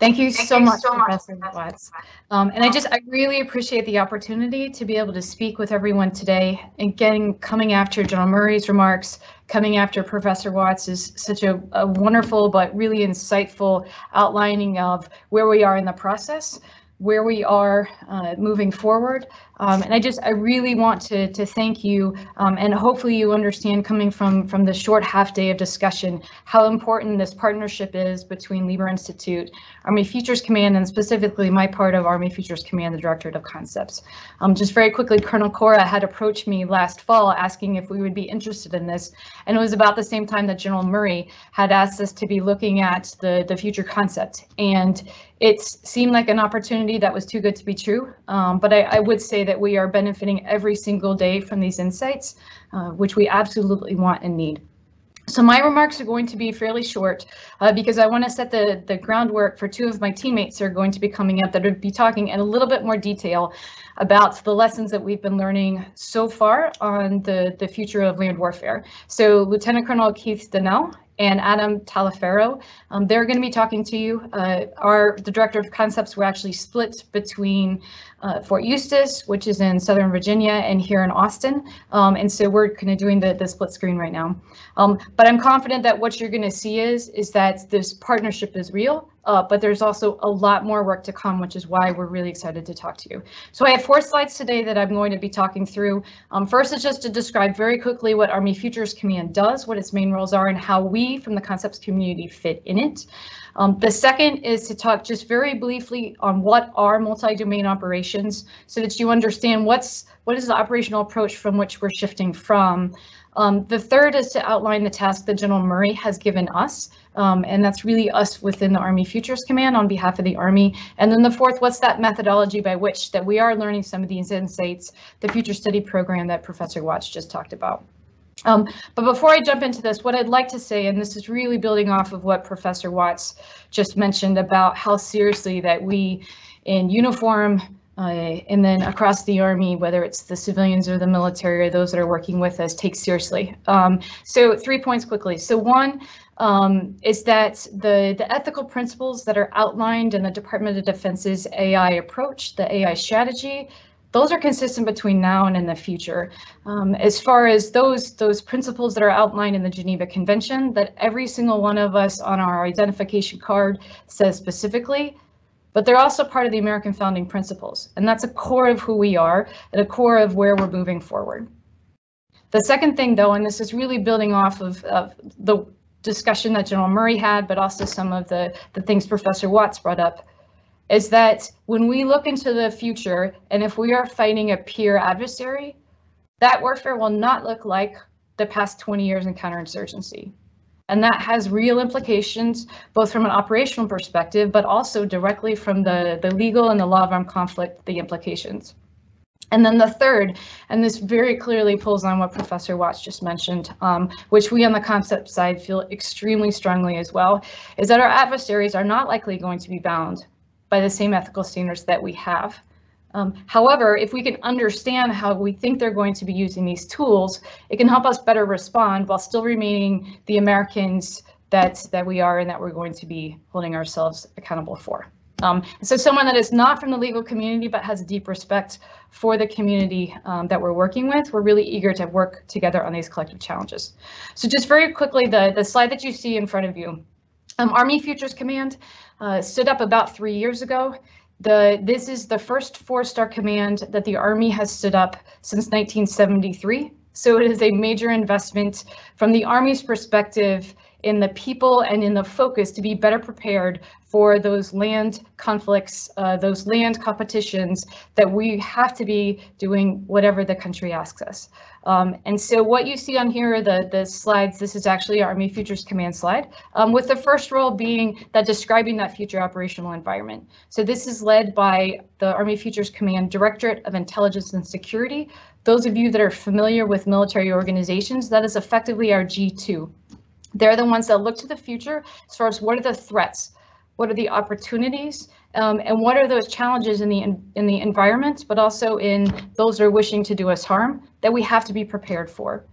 Thank you Thank so you much, so much, Professor Watts. Um, and I just, I really appreciate the opportunity to be able to speak with everyone today and getting, coming after General Murray's remarks, coming after Professor Watts is such a, a wonderful but really insightful outlining of where we are in the process, where we are uh, moving forward, um, and I just, I really want to, to thank you, um, and hopefully you understand coming from, from the short half day of discussion, how important this partnership is between Lieber Institute, Army Futures Command, and specifically my part of Army Futures Command, the Directorate of Concepts. Um, just very quickly, Colonel Cora had approached me last fall asking if we would be interested in this, and it was about the same time that General Murray had asked us to be looking at the, the future concept. And it seemed like an opportunity that was too good to be true, um, but I, I would say that we are benefiting every single day from these insights, uh, which we absolutely want and need. So my remarks are going to be fairly short uh, because I want to set the, the groundwork for two of my teammates who are going to be coming up that will be talking in a little bit more detail about the lessons that we've been learning so far on the, the future of land warfare. So Lieutenant Colonel Keith Donnell and Adam Taliaferro. Um, they're going to be talking to you. Uh, our the director of concepts were actually split between uh, Fort Eustis, which is in Southern Virginia, and here in Austin. Um, and so we're kind of doing the, the split screen right now. Um, but I'm confident that what you're going to see is, is that this partnership is real, uh, but there's also a lot more work to come, which is why we're really excited to talk to you. So I have four slides today that I'm going to be talking through. Um, first is just to describe very quickly what Army Futures Command does, what its main roles are, and how we from the concepts community fit in it. Um, the second is to talk just very briefly on what are multi-domain operations so that you understand what's what is the operational approach from which we're shifting from. Um, the third is to outline the task that General Murray has given us, um, and that's really us within the Army Futures Command on behalf of the Army. And then the fourth, what's that methodology by which that we are learning some of these insights, the Future Study Program that Professor Watts just talked about. Um, but before I jump into this, what I'd like to say, and this is really building off of what Professor Watts just mentioned about how seriously that we in uniform uh, and then across the Army, whether it's the civilians or the military or those that are working with us, take seriously. Um, so three points quickly. So one um, is that the, the ethical principles that are outlined in the Department of Defense's AI approach, the AI strategy, those are consistent between now and in the future. Um, as far as those, those principles that are outlined in the Geneva Convention, that every single one of us on our identification card says specifically, but they're also part of the American founding principles. And that's a core of who we are and a core of where we're moving forward. The second thing though, and this is really building off of, of the discussion that General Murray had, but also some of the, the things Professor Watts brought up, is that when we look into the future and if we are fighting a peer adversary, that warfare will not look like the past 20 years in counterinsurgency. And that has real implications, both from an operational perspective, but also directly from the, the legal and the law of armed conflict, the implications. And then the third, and this very clearly pulls on what Professor Watts just mentioned, um, which we on the concept side feel extremely strongly as well, is that our adversaries are not likely going to be bound by the same ethical standards that we have. Um, however, if we can understand how we think they're going to be using these tools, it can help us better respond while still remaining the Americans that, that we are and that we're going to be holding ourselves accountable for. Um, so someone that is not from the legal community but has deep respect for the community um, that we're working with, we're really eager to work together on these collective challenges. So just very quickly, the, the slide that you see in front of you, um, Army Futures Command uh, stood up about three years ago. The, this is the first four-star command that the Army has stood up since 1973. So it is a major investment from the Army's perspective in the people and in the focus to be better prepared for those land conflicts, uh, those land competitions that we have to be doing whatever the country asks us. Um, and so what you see on here are the, the slides. This is actually Army Futures Command slide, um, with the first role being that describing that future operational environment. So this is led by the Army Futures Command Directorate of Intelligence and Security. Those of you that are familiar with military organizations, that is effectively our G2. They're the ones that look to the future as far as what are the threats, what are the opportunities, um, and what are those challenges in the in, in the environment, but also in those that are wishing to do us harm that we have to be prepared for.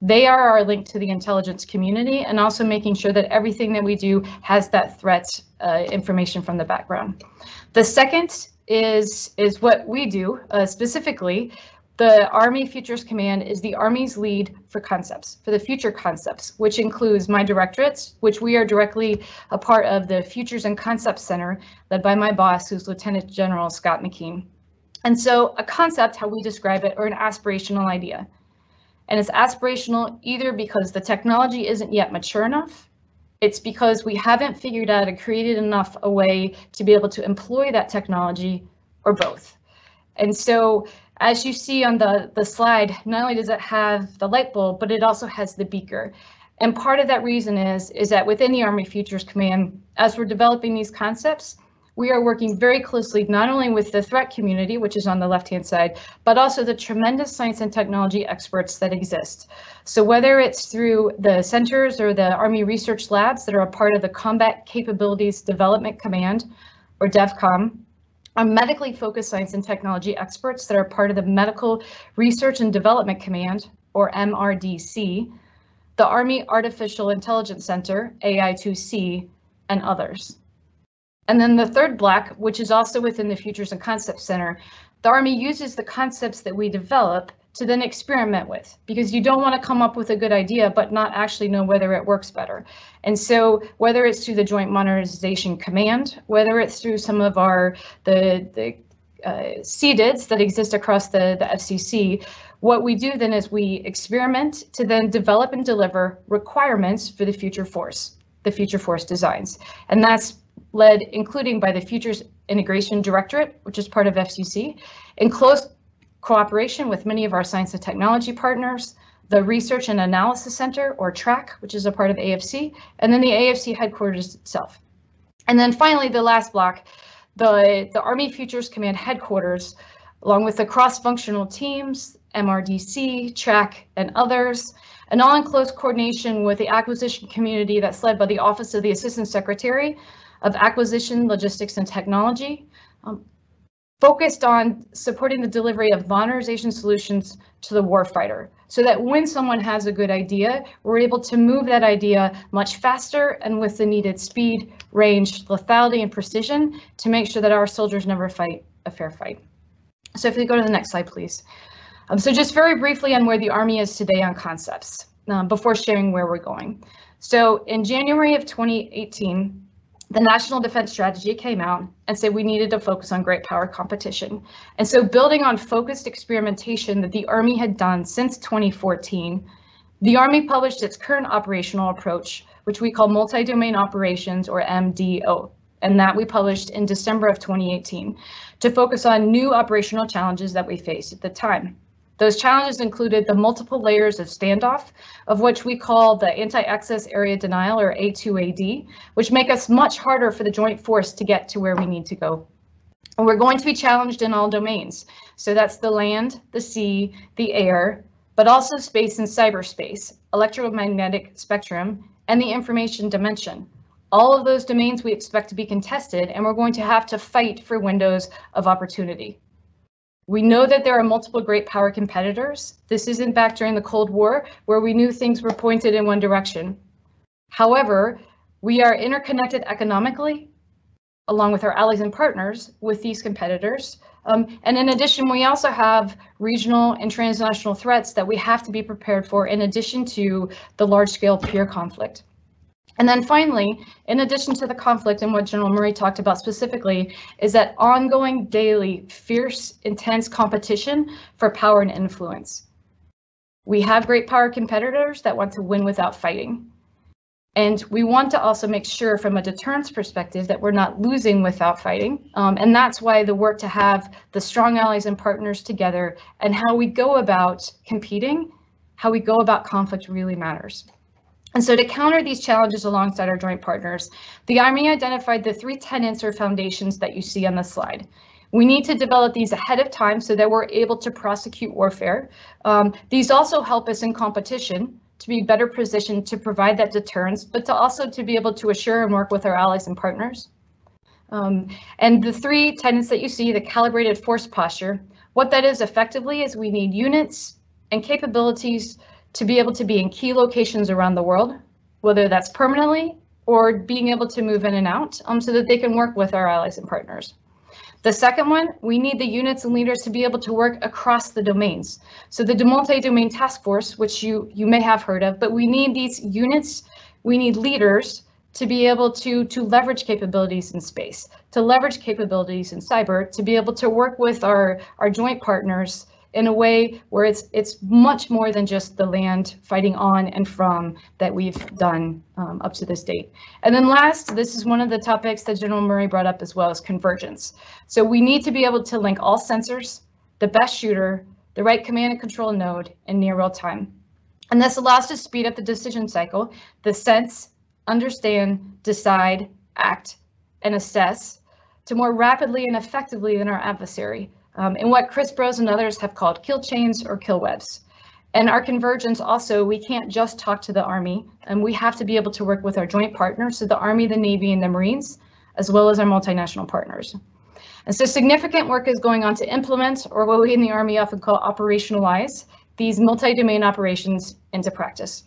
They are our link to the intelligence community and also making sure that everything that we do has that threat uh, information from the background. The second is, is what we do uh, specifically. The Army Futures Command is the Army's lead for concepts, for the future concepts, which includes my directorates, which we are directly a part of the Futures and Concepts Center, led by my boss, who's Lieutenant General Scott McKean. And so a concept, how we describe it, or an aspirational idea. And it's aspirational either because the technology isn't yet mature enough, it's because we haven't figured out or created enough a way to be able to employ that technology or both. And so as you see on the, the slide, not only does it have the light bulb, but it also has the beaker. And part of that reason is, is that within the Army Futures Command, as we're developing these concepts, we are working very closely not only with the threat community, which is on the left-hand side, but also the tremendous science and technology experts that exist. So whether it's through the centers or the Army Research Labs that are a part of the Combat Capabilities Development Command, or DEVCOM, our medically focused science and technology experts that are part of the Medical Research and Development Command, or MRDC, the Army Artificial Intelligence Center, AI2C, and others. And then the third block, which is also within the Futures and Concepts Center, the Army uses the concepts that we develop to then experiment with because you don't want to come up with a good idea but not actually know whether it works better. And so whether it's through the Joint Modernization Command, whether it's through some of our the the uh, CDIDs that exist across the, the FCC, what we do then is we experiment to then develop and deliver requirements for the future force, the future force designs. And that's led including by the Futures Integration Directorate, which is part of FCC, in close cooperation with many of our science and technology partners, the Research and Analysis Center, or TRAC, which is a part of AFC, and then the AFC headquarters itself. And then finally, the last block, the, the Army Futures Command headquarters, along with the cross-functional teams, MRDC, TRAC, and others, and all in close coordination with the acquisition community that's led by the Office of the Assistant Secretary, of Acquisition, Logistics, and Technology, um, focused on supporting the delivery of modernization solutions to the warfighter so that when someone has a good idea, we're able to move that idea much faster and with the needed speed, range, lethality, and precision to make sure that our soldiers never fight a fair fight. So if we go to the next slide, please. Um, so just very briefly on where the Army is today on concepts um, before sharing where we're going. So in January of 2018, the National Defense Strategy came out and said we needed to focus on great power competition. And so building on focused experimentation that the Army had done since 2014, the Army published its current operational approach, which we call multi-domain operations or MDO, and that we published in December of 2018 to focus on new operational challenges that we faced at the time. Those challenges included the multiple layers of standoff, of which we call the anti-access area denial or A2AD, which make us much harder for the joint force to get to where we need to go. And we're going to be challenged in all domains. So that's the land, the sea, the air, but also space and cyberspace, electromagnetic spectrum, and the information dimension. All of those domains we expect to be contested, and we're going to have to fight for windows of opportunity. We know that there are multiple great power competitors. This isn't back during the Cold War where we knew things were pointed in one direction. However, we are interconnected economically, along with our allies and partners with these competitors. Um, and in addition, we also have regional and transnational threats that we have to be prepared for in addition to the large scale peer conflict. And then finally, in addition to the conflict and what General Murray talked about specifically, is that ongoing daily fierce, intense competition for power and influence. We have great power competitors that want to win without fighting. And we want to also make sure from a deterrence perspective that we're not losing without fighting. Um, and that's why the work to have the strong allies and partners together and how we go about competing, how we go about conflict really matters. And so to counter these challenges alongside our joint partners, the Army identified the three tenets or foundations that you see on the slide. We need to develop these ahead of time so that we're able to prosecute warfare. Um, these also help us in competition to be better positioned to provide that deterrence, but to also to be able to assure and work with our allies and partners. Um, and the three tenets that you see, the calibrated force posture, what that is effectively is we need units and capabilities to be able to be in key locations around the world, whether that's permanently or being able to move in and out um, so that they can work with our allies and partners. The second one, we need the units and leaders to be able to work across the domains. So the multi-domain task force, which you, you may have heard of, but we need these units, we need leaders to be able to, to leverage capabilities in space, to leverage capabilities in cyber, to be able to work with our, our joint partners in a way where it's it's much more than just the land fighting on and from that we've done um, up to this date. And then last, this is one of the topics that General Murray brought up as well as convergence. So we need to be able to link all sensors, the best shooter, the right command and control node in near real time. And this allows to speed up the decision cycle, the sense, understand, decide, act, and assess to more rapidly and effectively than our adversary um, in what Chris Brose and others have called kill chains or kill webs. And our convergence also, we can't just talk to the Army, and we have to be able to work with our joint partners, so the Army, the Navy, and the Marines, as well as our multinational partners. And so significant work is going on to implement, or what we in the Army often call operationalize, these multi-domain operations into practice.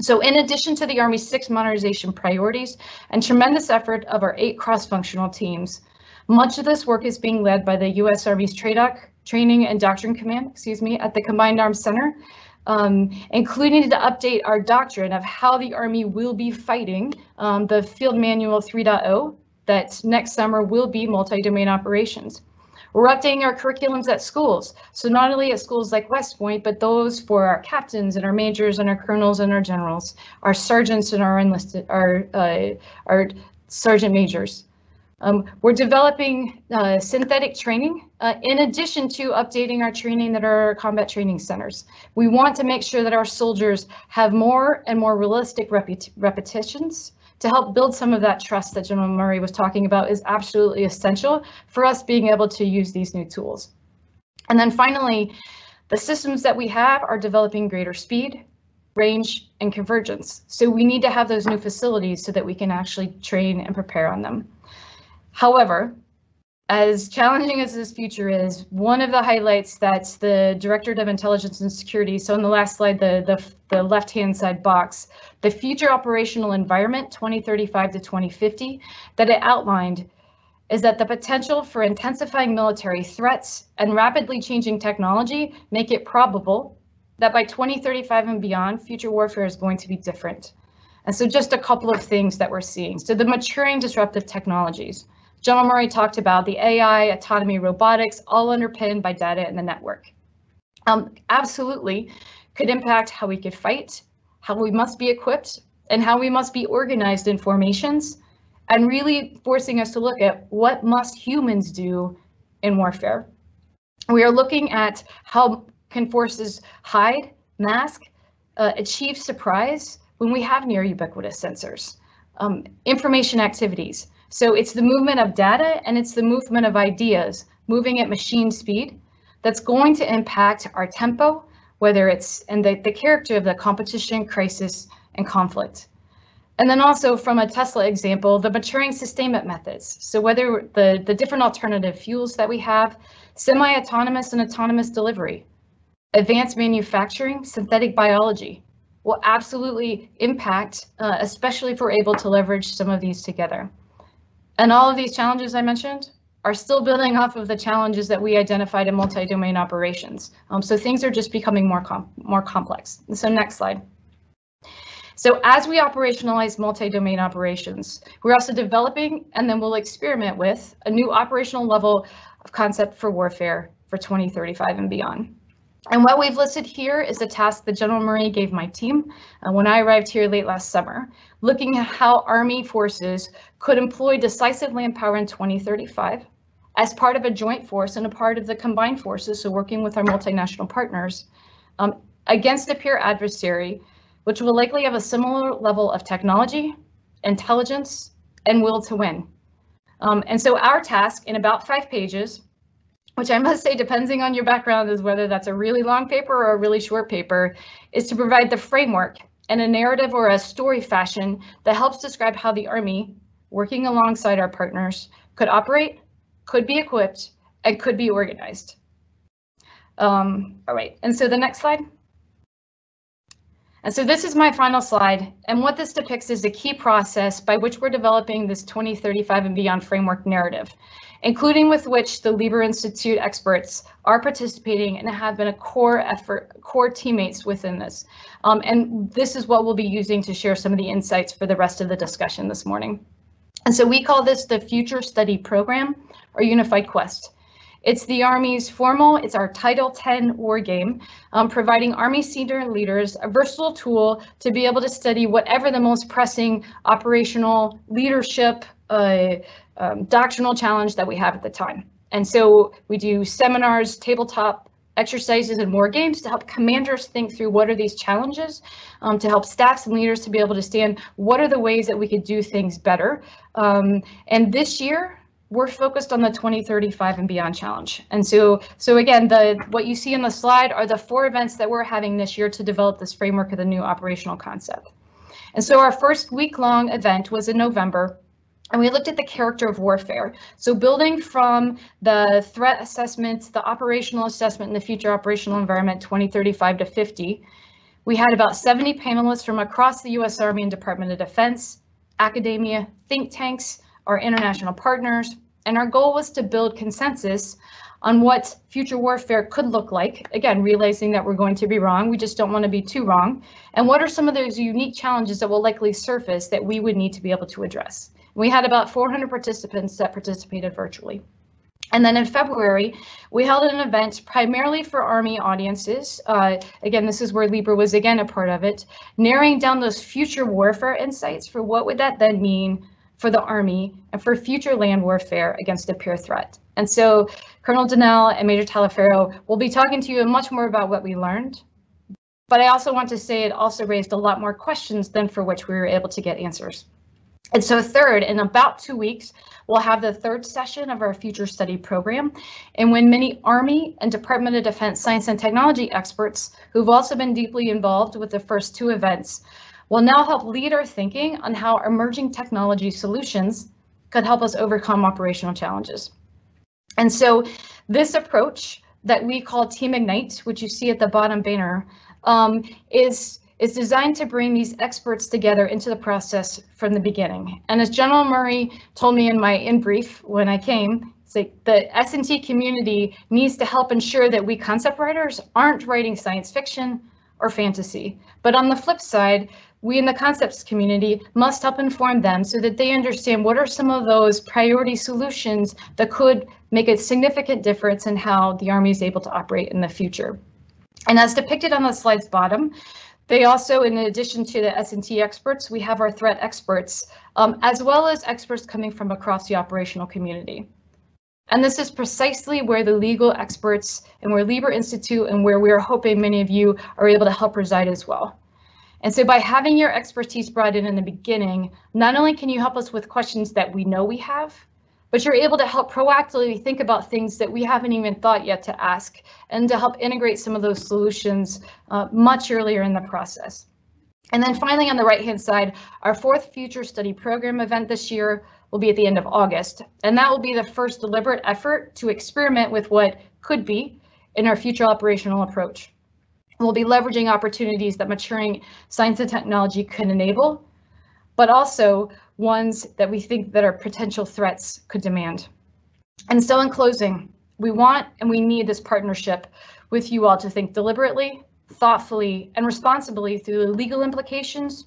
So in addition to the Army's six modernization priorities and tremendous effort of our eight cross-functional teams, much of this work is being led by the U.S. Army's TRADOC Training and Doctrine Command, excuse me, at the Combined Arms Center, um, including to update our doctrine of how the Army will be fighting um, the Field Manual 3.0 that next summer will be multi-domain operations. We're updating our curriculums at schools. So not only at schools like West Point, but those for our captains and our majors and our colonels and our generals, our sergeants and our enlisted, our, uh, our sergeant majors. Um, we're developing uh, synthetic training uh, in addition to updating our training that are combat training centers. We want to make sure that our soldiers have more and more realistic repet repetitions to help build some of that trust that General Murray was talking about is absolutely essential for us being able to use these new tools. And then finally, the systems that we have are developing greater speed, range, and convergence. So we need to have those new facilities so that we can actually train and prepare on them. However, as challenging as this future is, one of the highlights that's the Directorate of Intelligence and Security, so in the last slide, the, the, the left-hand side box, the future operational environment 2035 to 2050 that it outlined is that the potential for intensifying military threats and rapidly changing technology make it probable that by 2035 and beyond, future warfare is going to be different. And so just a couple of things that we're seeing. So the maturing disruptive technologies. General Murray talked about the AI, autonomy, robotics, all underpinned by data in the network. Um, absolutely could impact how we could fight, how we must be equipped, and how we must be organized in formations, and really forcing us to look at what must humans do in warfare. We are looking at how can forces hide, mask, uh, achieve surprise when we have near ubiquitous sensors. Um, information activities, so it's the movement of data and it's the movement of ideas moving at machine speed that's going to impact our tempo, whether it's and the, the character of the competition, crisis, and conflict. And then also from a Tesla example, the maturing sustainment methods. So whether the, the different alternative fuels that we have, semi-autonomous and autonomous delivery, advanced manufacturing, synthetic biology will absolutely impact, uh, especially if we're able to leverage some of these together. And all of these challenges I mentioned are still building off of the challenges that we identified in multi-domain operations. Um, so things are just becoming more, com more complex. So next slide. So as we operationalize multi-domain operations, we're also developing and then we'll experiment with a new operational level of concept for warfare for 2035 and beyond. And what we've listed here is a task that General Murray gave my team uh, when I arrived here late last summer, looking at how Army forces could employ decisive land power in 2035 as part of a joint force and a part of the combined forces, so working with our multinational partners, um, against a peer adversary, which will likely have a similar level of technology, intelligence, and will to win. Um, and so our task in about five pages which I must say, depending on your background, is whether that's a really long paper or a really short paper, is to provide the framework and a narrative or a story fashion that helps describe how the Army, working alongside our partners, could operate, could be equipped, and could be organized. Um, all right, and so the next slide. And so this is my final slide. And what this depicts is a key process by which we're developing this 2035 and beyond framework narrative, including with which the Lieber Institute experts are participating and have been a core effort, core teammates within this. Um, and this is what we'll be using to share some of the insights for the rest of the discussion this morning. And so we call this the Future Study Program or Unified Quest. It's the Army's formal, it's our Title 10 war game, um, providing Army senior leaders a versatile tool to be able to study whatever the most pressing operational leadership uh, um, doctrinal challenge that we have at the time. And so we do seminars, tabletop exercises and war games to help commanders think through what are these challenges, um, to help staffs and leaders to be able to stand what are the ways that we could do things better. Um, and this year, we're focused on the 2035 and beyond challenge. And so, so again, the what you see on the slide are the four events that we're having this year to develop this framework of the new operational concept. And so our first week long event was in November and we looked at the character of warfare. So building from the threat assessment, the operational assessment in the future operational environment 2035 to 50, we had about 70 panelists from across the US Army and Department of Defense, academia, think tanks, our international partners, and our goal was to build consensus on what future warfare could look like. Again, realizing that we're going to be wrong, we just don't want to be too wrong. And what are some of those unique challenges that will likely surface that we would need to be able to address? We had about 400 participants that participated virtually. And then in February, we held an event primarily for Army audiences. Uh, again, this is where Lieber was again a part of it, narrowing down those future warfare insights for what would that then mean for the Army and for future land warfare against a peer threat. And so Colonel Donnell and Major Taliaferro will be talking to you much more about what we learned. But I also want to say it also raised a lot more questions than for which we were able to get answers. And so third, in about two weeks, we'll have the third session of our future study program. And when many Army and Department of Defense science and technology experts who've also been deeply involved with the first two events will now help lead our thinking on how emerging technology solutions could help us overcome operational challenges. And so this approach that we call Team Ignite, which you see at the bottom banner, um, is is designed to bring these experts together into the process from the beginning. And as General Murray told me in my in brief when I came, like the S&T community needs to help ensure that we concept writers aren't writing science fiction or fantasy. But on the flip side, we in the concepts community must help inform them so that they understand what are some of those priority solutions that could make a significant difference in how the Army is able to operate in the future. And as depicted on the slide's bottom, they also, in addition to the S&T experts, we have our threat experts, um, as well as experts coming from across the operational community. And this is precisely where the legal experts and where Lieber Institute and where we are hoping many of you are able to help reside as well. And so by having your expertise brought in in the beginning, not only can you help us with questions that we know we have, but you're able to help proactively think about things that we haven't even thought yet to ask and to help integrate some of those solutions uh, much earlier in the process. And then finally, on the right hand side, our fourth future study program event this year will be at the end of August. And that will be the first deliberate effort to experiment with what could be in our future operational approach. We'll be leveraging opportunities that maturing science and technology can enable, but also ones that we think that our potential threats could demand. And so in closing, we want and we need this partnership with you all to think deliberately, thoughtfully, and responsibly through the legal implications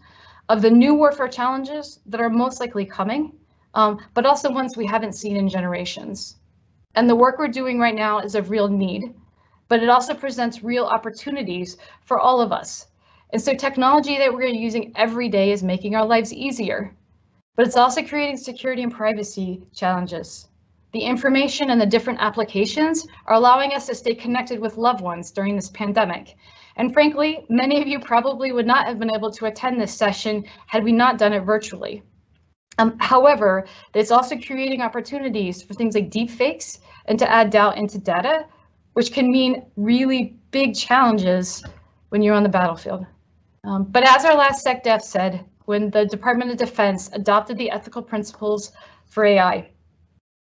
of the new warfare challenges that are most likely coming, um, but also ones we haven't seen in generations. And the work we're doing right now is of real need but it also presents real opportunities for all of us. And so technology that we're using every day is making our lives easier, but it's also creating security and privacy challenges. The information and the different applications are allowing us to stay connected with loved ones during this pandemic. And frankly, many of you probably would not have been able to attend this session had we not done it virtually. Um, however, it's also creating opportunities for things like deepfakes and to add doubt into data which can mean really big challenges when you're on the battlefield. Um, but as our last SecDef said, when the Department of Defense adopted the ethical principles for AI,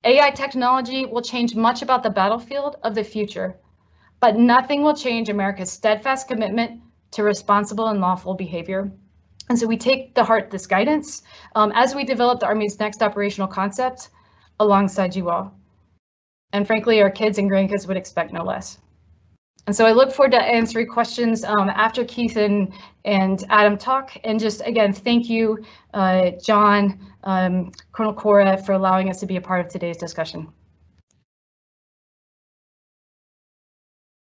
AI technology will change much about the battlefield of the future, but nothing will change America's steadfast commitment to responsible and lawful behavior. And so we take to heart this guidance um, as we develop the Army's next operational concept alongside you all. And frankly, our kids and grandkids would expect no less. And so I look forward to answering questions um, after Keith and, and Adam talk. And just again, thank you, uh, John, um, Colonel Cora, for allowing us to be a part of today's discussion.